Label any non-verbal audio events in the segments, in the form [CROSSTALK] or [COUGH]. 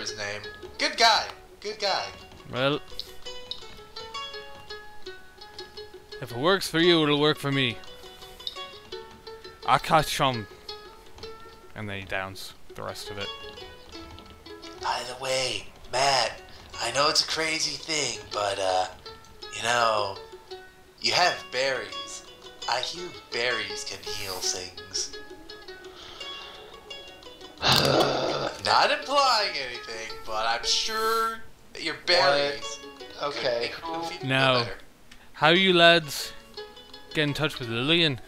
his name. Good guy. Good guy. Well, if it works for you, it'll work for me. I catch him. And then he downs the rest of it. By the way, Matt, I know it's a crazy thing, but uh, you know, you have berries. I hear berries can heal things. Not implying anything, but I'm sure that your berries could Okay. make Now- better. How you lads get in touch with Lillian?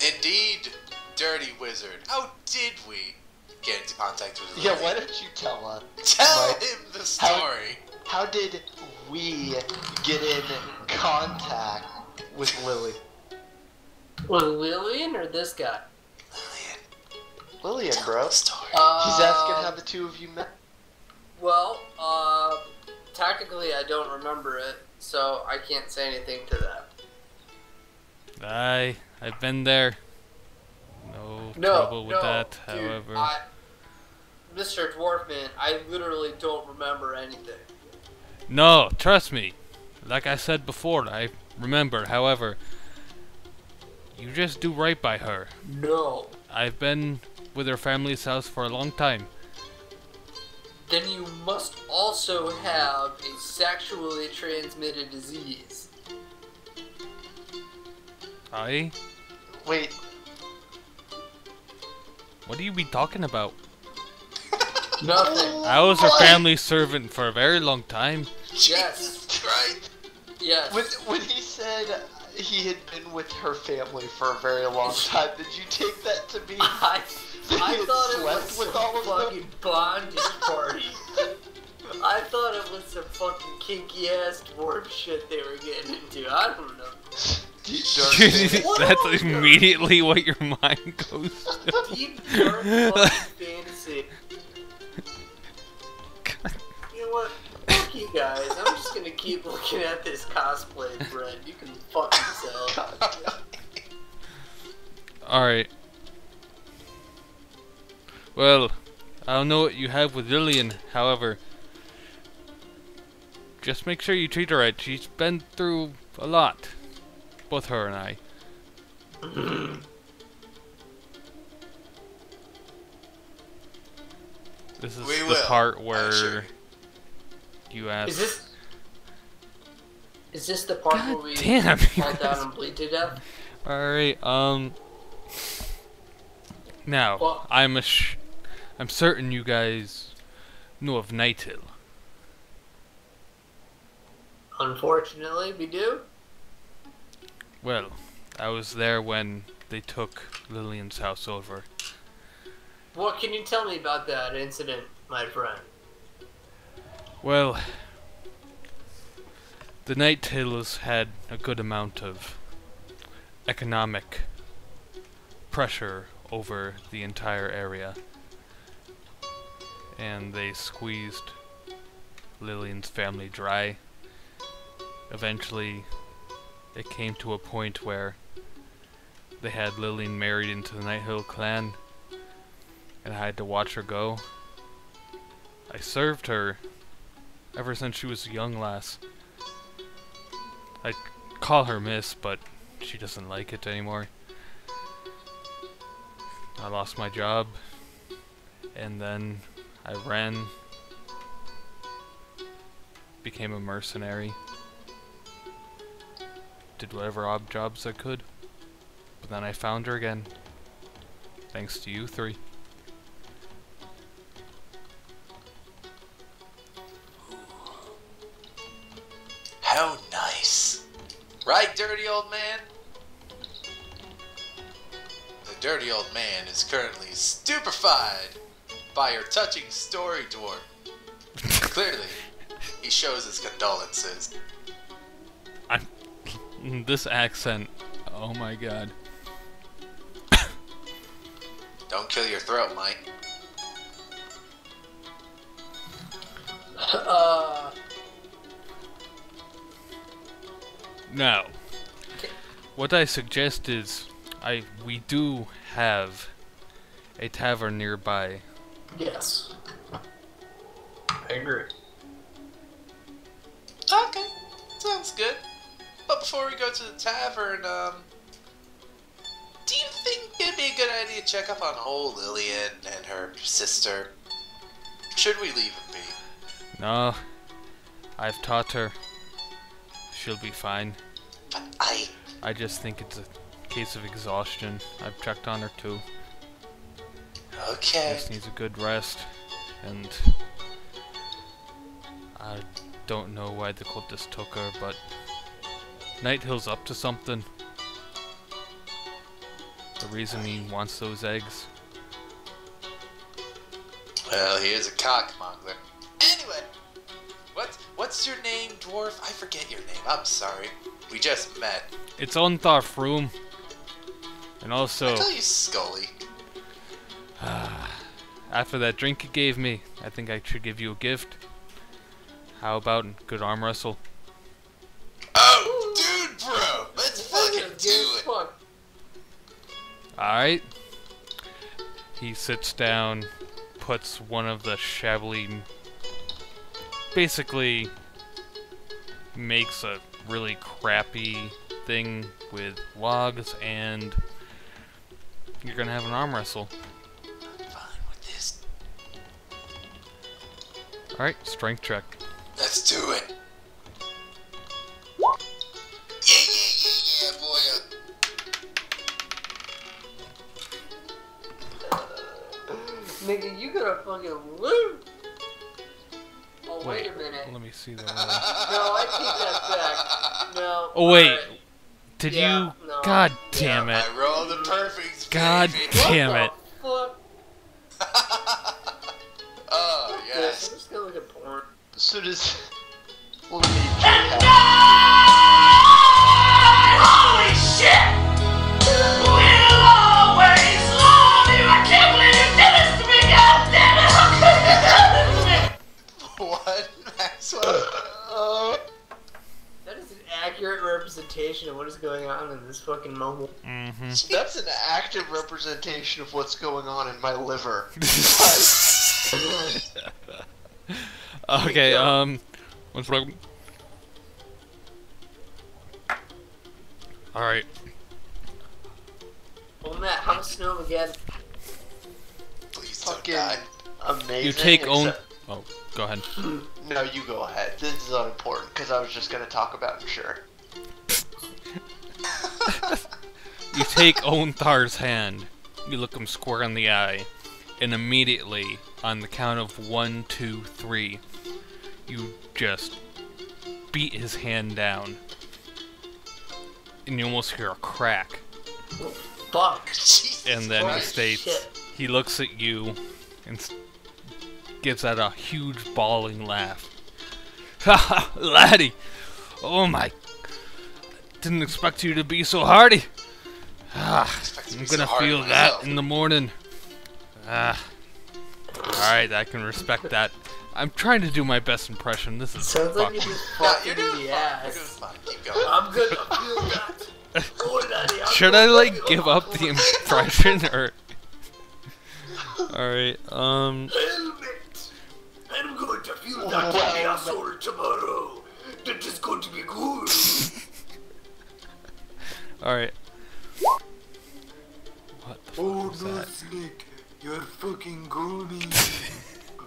Indeed, dirty wizard. How did we get into contact with Yeah, why don't you tell us? Tell Right. him the How- story. How did we get in contact with Lily? With Lillian or this guy? Lillian, Lillian, tell bro. the story. Uh, He's asking how the two of you met. Well, uh, technically I don't remember it, so I can't say anything to that. Aye, I've been there. No, No, trouble with no, that, dude, however. I, Mr. Dwarfman, I literally don't remember anything. No, trust me. Like I said before, I remember, however. You just do right by her. No. I've been with her family's house for a long time. Then you must also have a sexually transmitted disease. Aye? Wait, What are you be talking about? [LAUGHS] Nothing. I was her family servant for a very long time. Yes. Jesus Christ. Yes. when, when he said he had been with her family for a very long [LAUGHS] time, did you take that to mean I, that I he thought it was with some all of them? fucking bondage party. I thought it was some fucking kinky ass dwarf shit they were getting into. I don't know. Deep [LAUGHS] dark fantasy. What That's immediately what your mind goes to. Deep dark fantasy. Fuck you guys. I'm just gonna keep [LAUGHS] looking at this cosplay, Brent. You can fuck yourself. [LAUGHS] Alright. Well, I don't know what you have with Lillian, however. Just make sure you treat her right. She's been through a lot. Both her and I. [CLEARS THROAT] This is We the will, part where. You ask. Is this? Is this the part God where we damn, fall down and bleed to death? Alright, um. Now, Well- I'm a sh- I'm certain you guys know of Night Hill. Unfortunately, we do. Well, I was there when they took Lillian's house over. What can you tell me about that incident, my friend? Well, the Night Hills had a good amount of economic pressure over the entire area. And they squeezed Lillian's family dry. Eventually, it came to a point where they had Lillian married into the Night Hill clan, and I had to watch her go. I served her ever since she was a young lass. I call her Miss, but she doesn't like it anymore. I lost my job, and then I ran, became a mercenary, did whatever odd jobs I could, but then I found her again. Thanks to you three. Dirty old man? The dirty old man is currently stupefied by your touching story, dwarf. Clearly, he shows his condolences. I'm, this accent, oh my god. Don't kill your throat, Mike. Uh, Now, what I suggest is, I we do have a tavern nearby. Yes. I agree. Okay, sounds good. But before we go to the tavern, um, do you think it'd be a good idea to check up on old Lillian and her sister? Should we leave them be? No, I've taught her. She'll be fine. But I, I just think it's a case of exhaustion. I've checked on her too. okay. Just needs a good rest, and I don't know why the cultist took her, but Night Hill's up to something. The reason he wants those eggs. Well, he is a cockmonger. Anyway, what's what's your name, dwarf? I forget your name. I'm sorry. We just met. It's Onthar Frume. And also... I also, call you Scully. [SIGHS] after that drink you gave me, I think I should give you a gift. How about a good arm wrestle? Oh, dude, bro, let's fucking Good do it. Alright. He sits down, puts one of the shabbily. Basically, makes a really crappy thing with logs, and you're gonna have an arm wrestle. I'm fine with this. Alright, strength check. Let's do it. Yeah, yeah, yeah, yeah, boy. Nigga, you gotta fucking woo! Oh, wait, Wait. a minute. Let me see that. [LAUGHS] No, I take that back. No. Oh, wait. alright. Did Yeah, you? no. God Yeah, damn it. I rolled the perfect. God baby. damn what it. The [LAUGHS] oh, fuck? [LAUGHS] oh Yes. yes. I'm just fucking moment. Mm-hmm. That's an active representation of what's going on in my liver. [LAUGHS] Okay, go. um, one second. All right. Well, Matt, how much snow again? Please don't Fucking amazing. You take own. except- Oh, go ahead. No, you go ahead. This is unimportant because I was just gonna talk about sure. You take Onthar's hand. You look him square in the eye, and immediately, on the count of one, two, three, you just beat his hand down, and you almost hear a crack. Fuck. Jesus And then he states, shit. he looks at you and gives out a huge bawling laugh. Ha ha, laddie! Oh my. Didn't expect you to be so hardy. Ah, I'm be gonna hardy feel that in the morning. Ah. Alright, I can respect that. I'm trying to do my best impression. This is Sounds like fuck. you just No, you're him doing fine. You're doing fine. Keep going. I'm gonna [LAUGHS] feel that. Should I like feel give up the [LAUGHS] impression or? Alright, um. Helmet! I'm going to feel that that Wow. asshole tomorrow. That is going to be good. [LAUGHS] Alright. What the fuck Oh was no, that? Snake, you're fucking goony.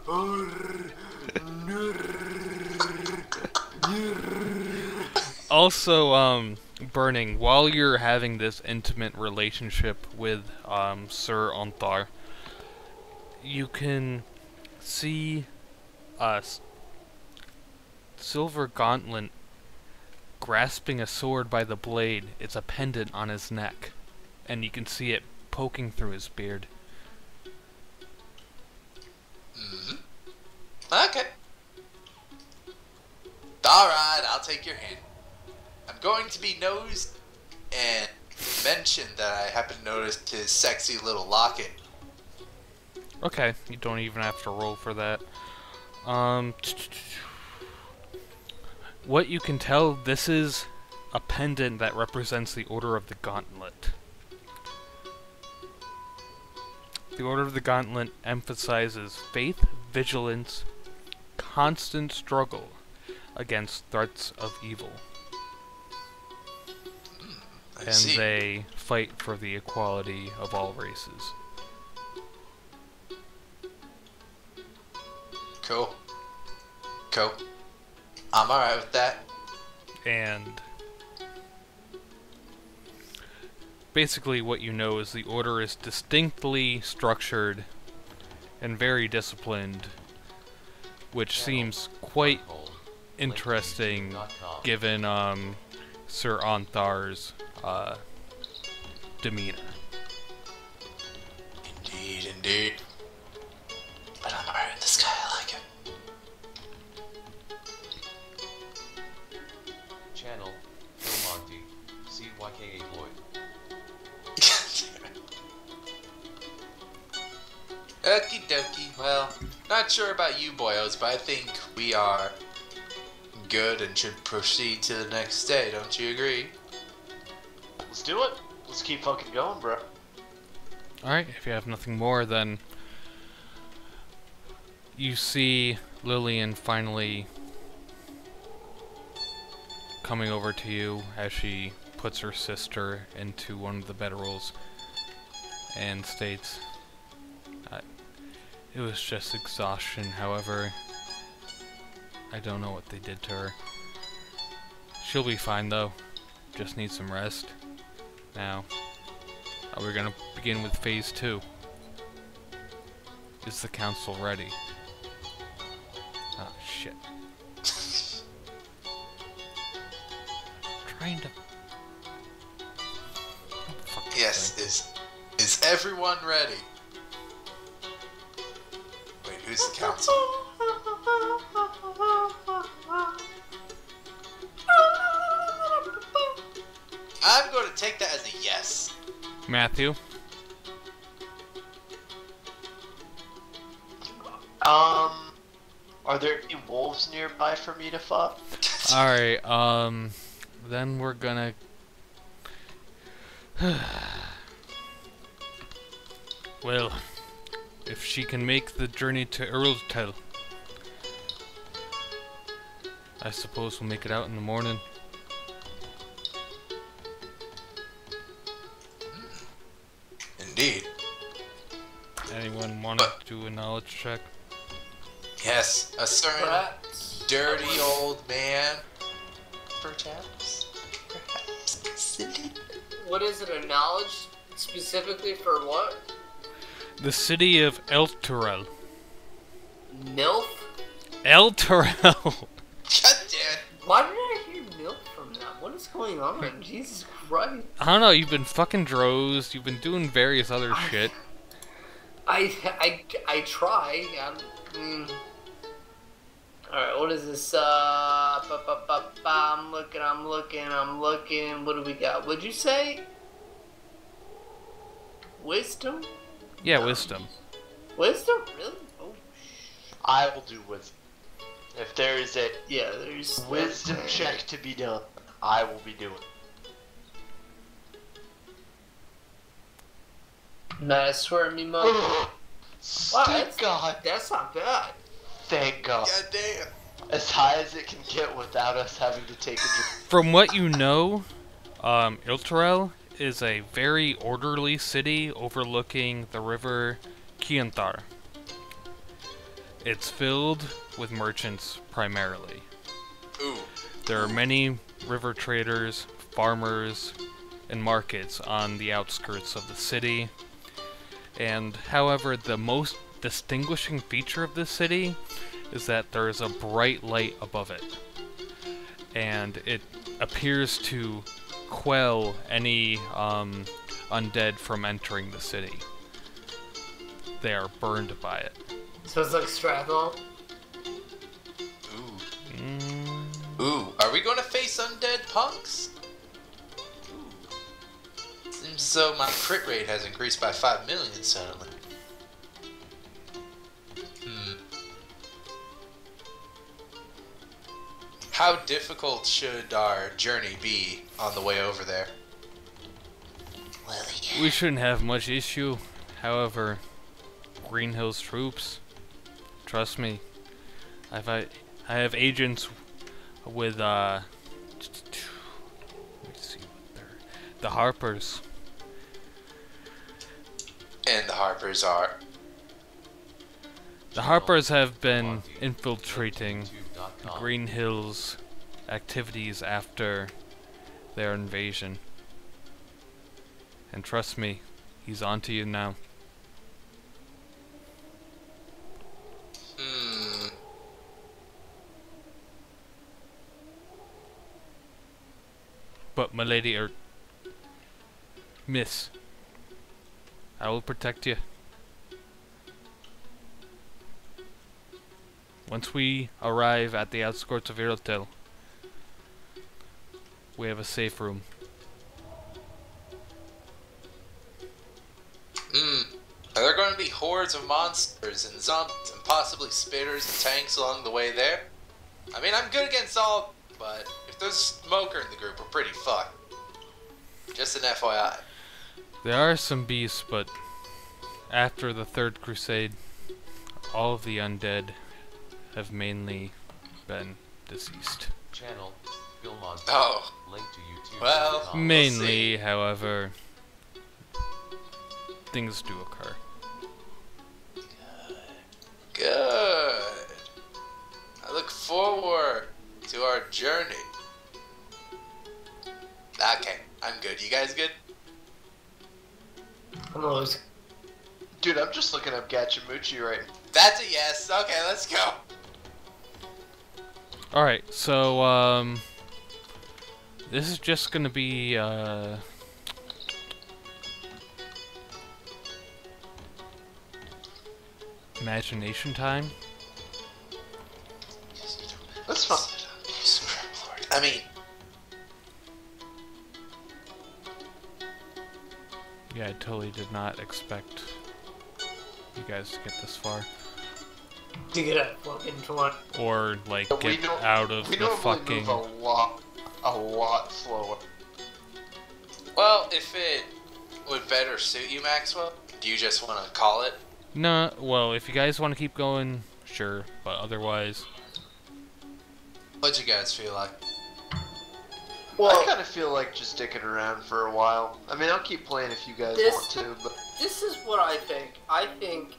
[LAUGHS] Also, um, Burning, while you're having this intimate relationship with, um, Sir Onthar, you can see a s- silver gauntlet grasping a sword by the blade. It's a pendant on his neck, and you can see it poking through his beard. Mhm. Okay. Alright, I'll take your hand. I'm going to be nosed and mention that I happen to notice his sexy little locket. Okay, you don't even have to roll for that. Um, what you can tell, this is a pendant that represents the Order of the Gauntlet. The Order of the Gauntlet emphasizes faith, vigilance, constant struggle against threats of evil, I and see. they fight for the equality of all races. Cool. Cool. I'm alright with that. and basically what you know is the order is distinctly structured and very disciplined which seems quite interesting given um, Sir Onthar's uh, demeanor. Indeed, indeed. Sure about you boyos, but I think we are good and should proceed to the next day. Don't you agree? Let's do it. Let's keep fucking going, bro. Alright, if you have nothing more, then you see Lillian finally coming over to you as she puts her sister into one of the bedrolls and states, "I- It was just exhaustion, however. I don't know what they did to her. She'll be fine though. Just need some rest. Now, uh, are we gonna begin with phase two? Is the council ready? Oh shit. [LAUGHS] Trying to. Yes. Is is everyone ready? Wait, who's the council? I'm going to take that as a yes. Matthew. Um, are there any wolves nearby for me to fuck? [LAUGHS] Alright, um. Then we're gonna. [SIGHS] well, if she can make the journey to Elturel, I suppose we'll make it out in the morning. Indeed. Anyone want to do a knowledge check? Yes, a certain Perhaps. dirty old man. Perhaps. [LAUGHS] Perhaps. What is it? A knowledge specifically for what? The city of Elturel. Milf? Elturel! God [LAUGHS] damn. Why did I hear milk from that? What is going on? Jesus Christ. I don't know, you've been fucking drows, you've been doing various other shit. I I I try. Mm. All right, what is this? Uh, ba, ba, ba, I'm looking. I'm looking. I'm looking. What do we got? What'd you say? Wisdom. Yeah, wisdom. Wisdom? Really? Oh, I will do wisdom. If there is a yeah. There's wisdom check to be done, I will be doing. Nah, I swear to me, mother. Wow, Thank that's- God. That's not bad. Thank God. God damn. As high as it can get without us having to take a drink. From what you know, um, Elturel is a very orderly city overlooking the river Chionthar. It's filled with merchants primarily. Ooh. There are many river traders, farmers, and markets on the outskirts of the city. And however, the most distinguishing feature of this city is that there is a bright light above it. And it appears to quell any um, undead from entering the city. They are burned by it. So it's like Strathmore. Ooh. Mm, Ooh. Are we going to face undead punks? Ooh. Seems so my crit rate has increased by 5 million suddenly. How difficult should our journey be on the way over there? we shouldn't have much issue. However, Green Hills troops. Trust me. I've I, I have agents with uh let me see what they're the Harpers. And the Harpers are. The Harpers have been infiltrating YouTube.com. Green Hills activities after their invasion. And trust me, he's onto you now. Hmm. But my lady, or Miss, I will protect you. Once we arrive at the outskirts of Elturel, we have a safe room. Hmm. Are there going to be hordes of monsters and zombies and possibly spitters and tanks along the way there? I mean, I'm good against all, but if there's a smoker in the group, we're pretty fucked. Just an FYI. There are some beasts, but after the Third Crusade, all of the undead have mainly been deceased. Channel, Bill Monty. Oh, Link to YouTube. Well, com. Mainly, however, things do occur. good. Good. I look forward to our journey. Okay, I'm good. You guys good? I'm always Dude, I'm just looking up Gachamuchi right now. That's a yes. Okay, let's go. Alright, so, um. This is just gonna be, uh. Imagination time? That's fine. I mean, Yeah, I totally did not expect you guys to get this far. To get a fucking torn. Or, like, But get don't- out of We the normally fucking. move a lot, a lot slower. well, if it would better suit you, Maxwell, do you just want to call it? No, well, if you guys want to keep going, sure, but otherwise. What'd you guys feel like? Well, I kind of feel like just dicking around for a while. I mean, I'll keep playing if you guys This- want to, but this is what I think. I think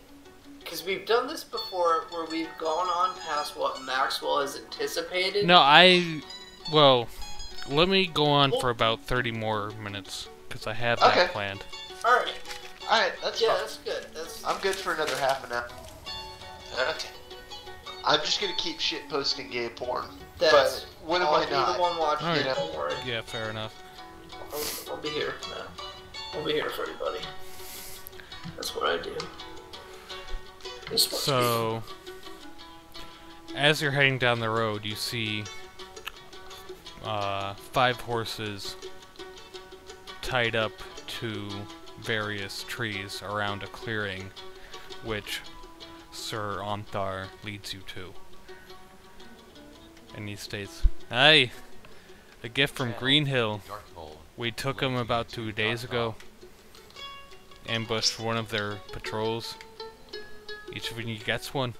because we've done this before, where we've gone on past what Maxwell has anticipated. No, I. Well, let me go on for about 30 more minutes, because I have that Okay. planned. All right. all right, that's Yeah, fine. that's good. That's I'm good for another half an hour. Okay. I'm just gonna keep shit posting gay porn. that's. but when am I'll I be not? the one watching Alright. it. Don't. Yeah, fair enough. I'll, I'll be here. Man. I'll be here for everybody. That's what I do. So, as you're heading down the road, you see uh, five horses tied up to various trees around a clearing, which Sir Onthar leads you to. And he states, Hey, a gift from Greenhill. We took him about two days ago. Ambushed one of their patrols. Each of you gets one.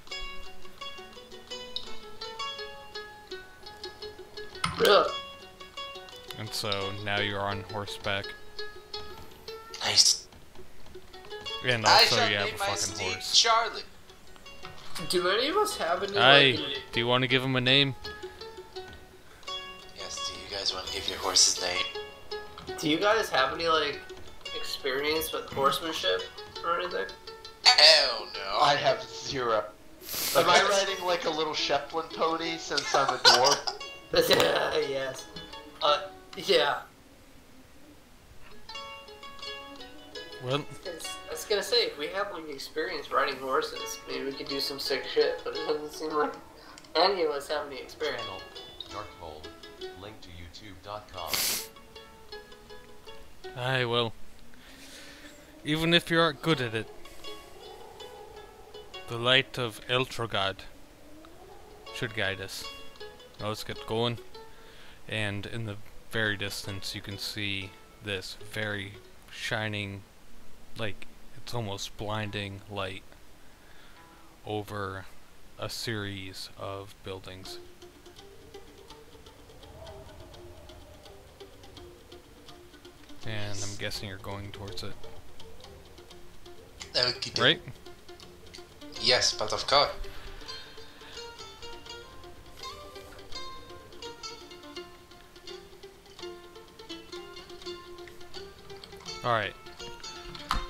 Really? And so now you're on horseback. Nice. And I also you have a fucking steed horse. Charlie. Do any of us have any? Hey, Like, do you want to give him a name? Yes, do you guys want to give your horse's name? do you guys have any like experience with horsemanship or anything? Hell no. I have zero. Am I riding like a little Shetland pony since I'm a dwarf? [LAUGHS] yes. Uh, yeah. Well, I was gonna say, if we have like experience riding horses, maybe we could do some sick shit. But it doesn't seem like any of us have any experience. Channel, Darkhold. Link to YouTube.com. aye, well. Even if you aren't good at it, the light of Elturgard should guide us. Now let's get going. And in the very distance, you can see this very shining, like, it's almost blinding light over a series of buildings. And I'm guessing you're going towards it, right? Yes, but of course. Alright.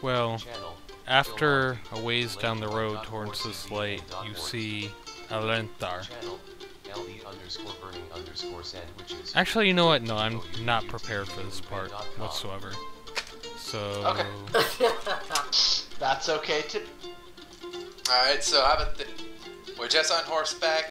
Well, Channel. after a ways down the road towards this light, you see Alentar. Channel. LE underscore burning underscore sandwiches. Actually, you know what? No, I'm not prepared for this part whatsoever. So, Okay. [LAUGHS] That's okay too. Alright, so. We're just on horseback.